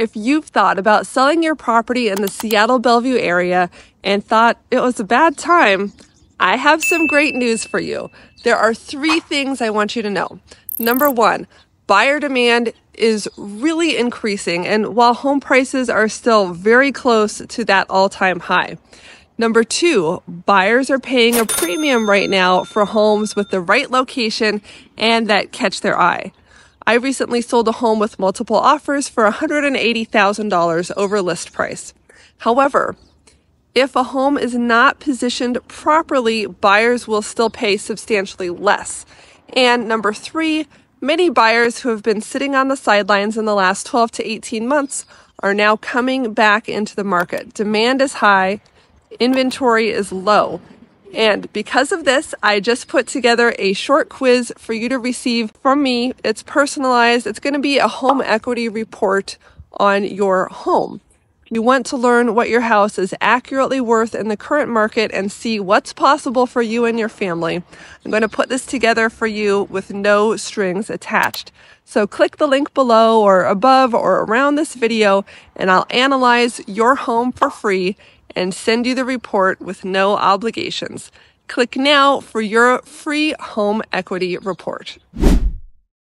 If you've thought about selling your property in the Seattle Bellevue area and thought it was a bad time, I have some great news for you. There are three things I want you to know. Number one, buyer demand is really increasing, and while home prices are still very close to that all time high. Number two, buyers are paying a premium right now for homes with the right location and that catch their eye. I recently sold a home with multiple offers for $180,000 over list price. However, if a home is not positioned properly, buyers will still pay substantially less. And number three, many buyers who have been sitting on the sidelines in the last 12 to 18 months are now coming back into the market. Demand is high, inventory is low, and because of this, I just put together a short quiz for you to receive from me. It's personalized. It's going to be a home equity report on your home. You want to learn what your house is accurately worth in the current market and see what's possible for you and your family. I'm going to put this together for you with no strings attached. So click the link below or above or around this video and I'll analyze your home for free and send you the report with no obligations. Click now for your free home equity report.